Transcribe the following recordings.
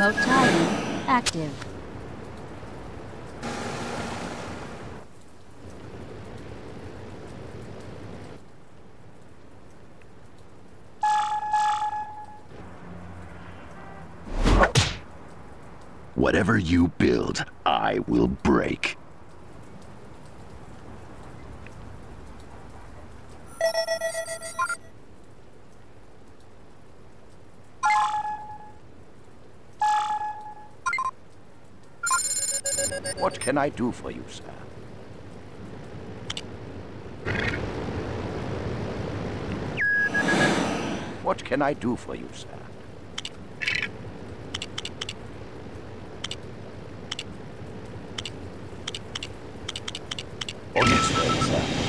Remote tie active. Whatever you build, I will break. What can I do for you, sir? What can I do for you, sir? On its way, sir.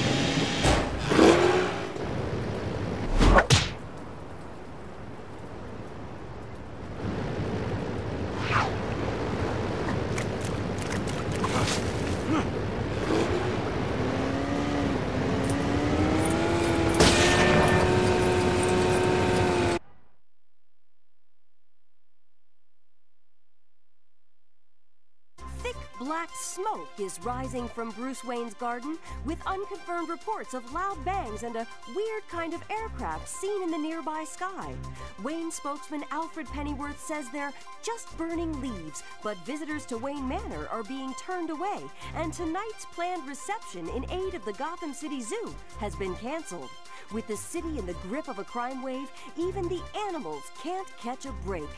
Thick black smoke is rising from Bruce Wayne's garden, with unconfirmed reports of loud bangs and a weird kind of aircraft seen in the nearby sky. Wayne spokesman Alfred Pennyworth says they're just burning leaves, but visitors to Wayne Manor are being turned away, and tonight's planned reception in aid of the Gotham City Zoo has been canceled. With the city in the grip of a crime wave, even the animals can't catch a break.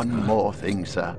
One more thing, sir.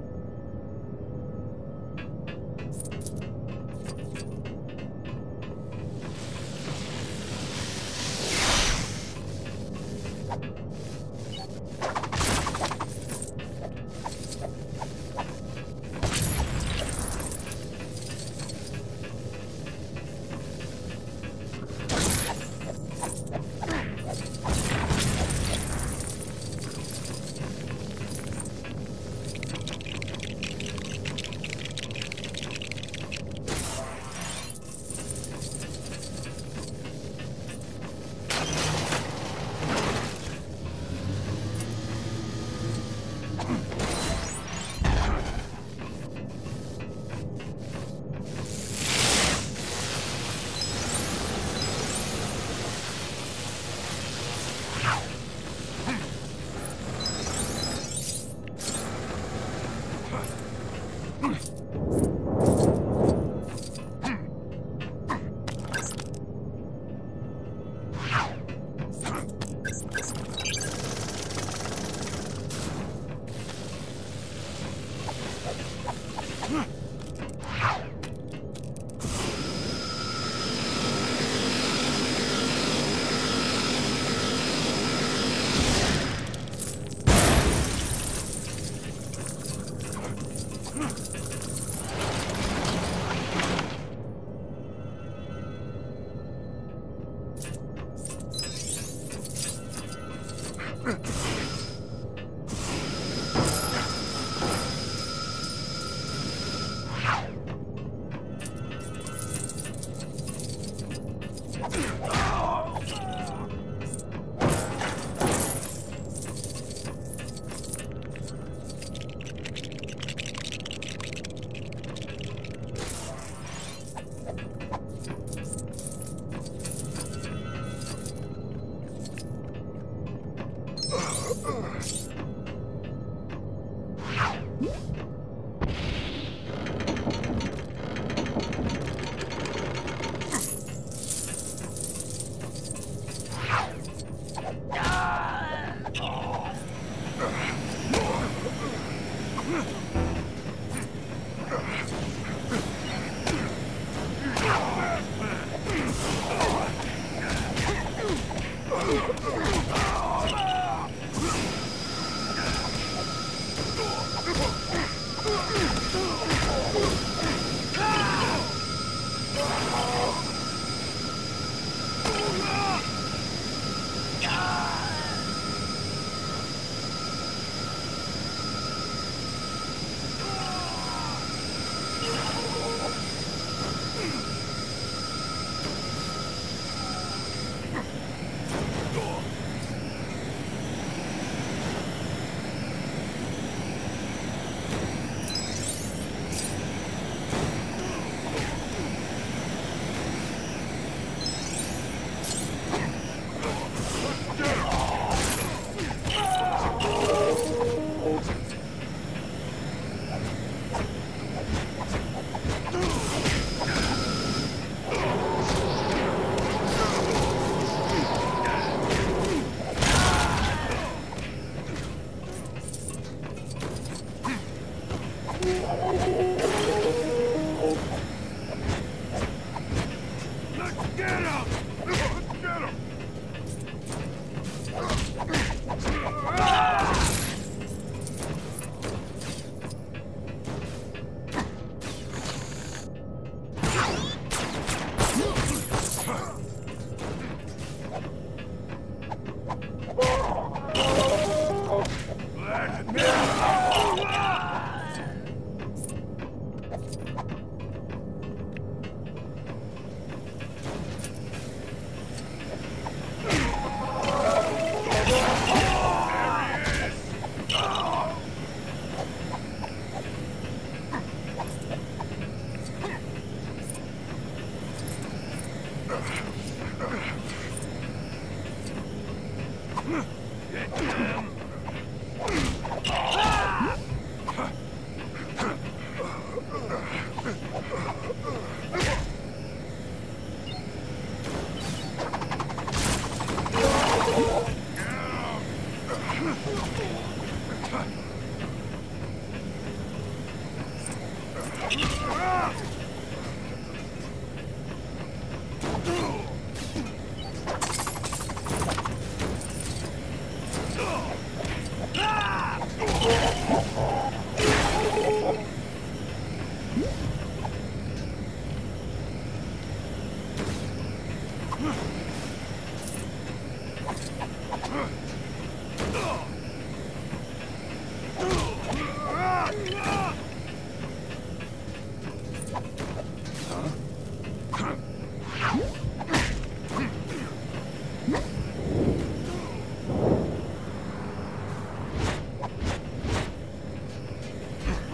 Um,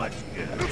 much good.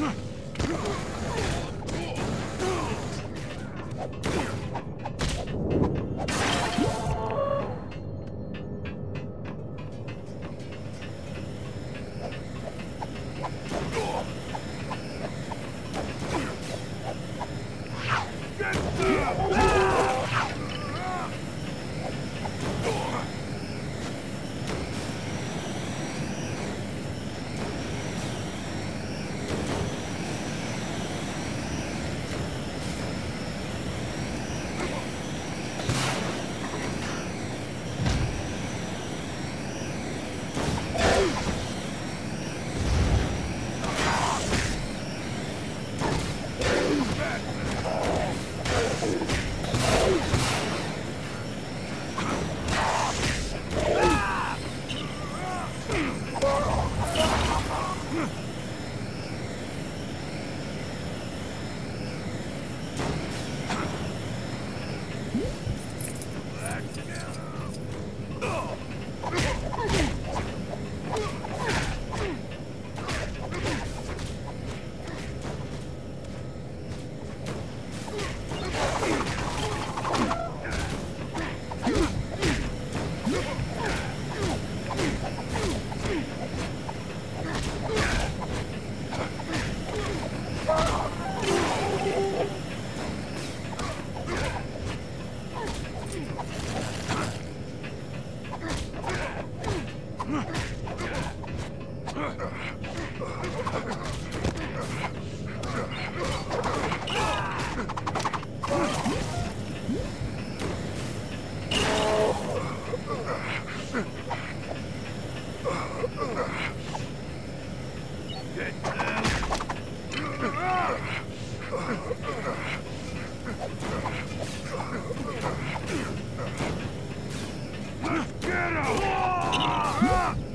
你看ろ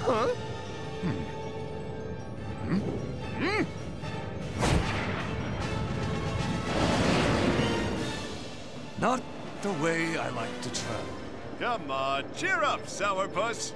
huh? Hmm. Hmm? Hmm? Not the way I like to travel. Come on, cheer up, Sourpuss!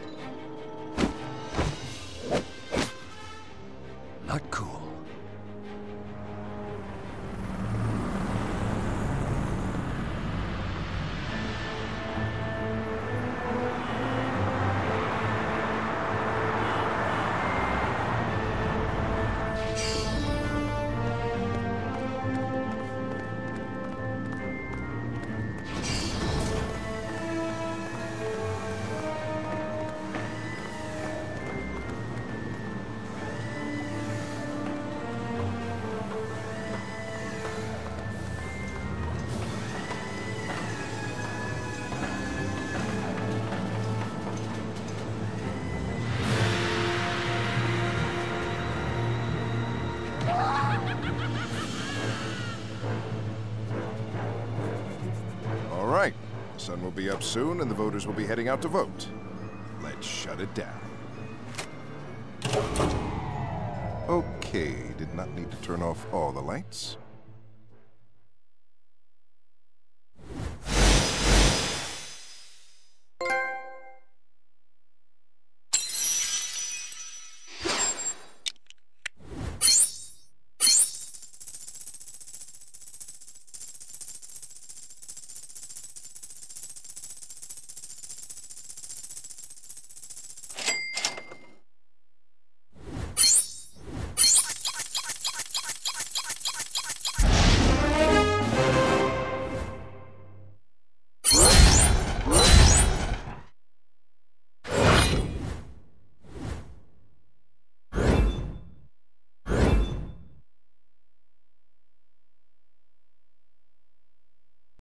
Sun will be up soon, and the voters will be heading out to vote. Let's shut it down. Okay, did not need to turn off all the lights.